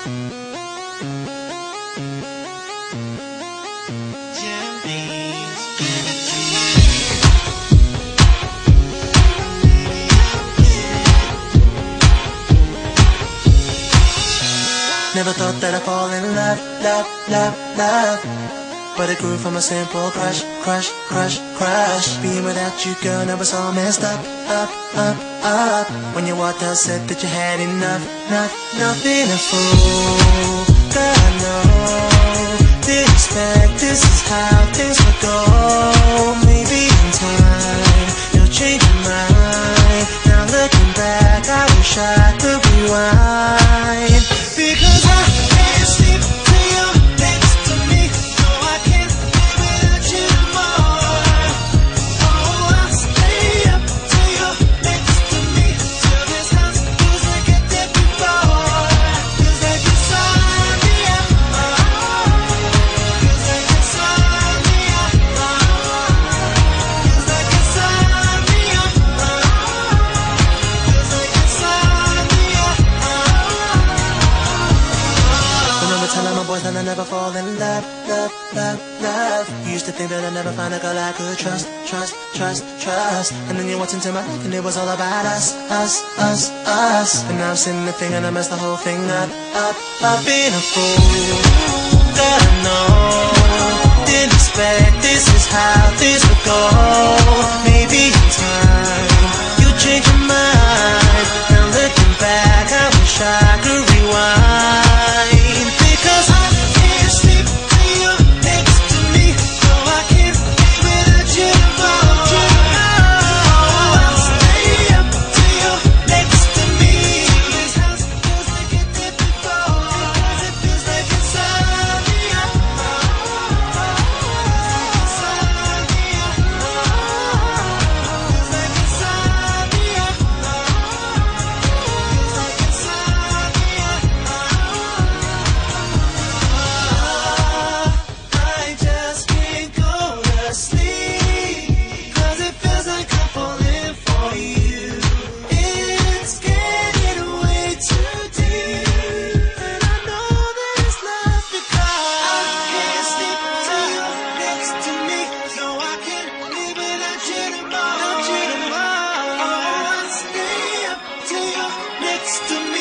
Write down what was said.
Never thought that I'd fall in love, love, love, love. But it grew from a simple crush, crush, crush, crush. Being without you, girl, now it's all messed up, up, up, up. When you walked out, said that you had enough, enough, nothing to fool. Girl, I know, didn't expect this is how things would go. Maybe in time, you'll change your mind. Now looking back, I wish I could rewind. I never fall in love, love, love, love. You used to think that I'd never find a girl I could trust, trust, trust, trust. And then you walked into my life and it was all about us, us, us, us. And now I'm sitting thing, and I messed the whole thing up, up, up. Being a fool, God I know. Didn't expect this is how. to me.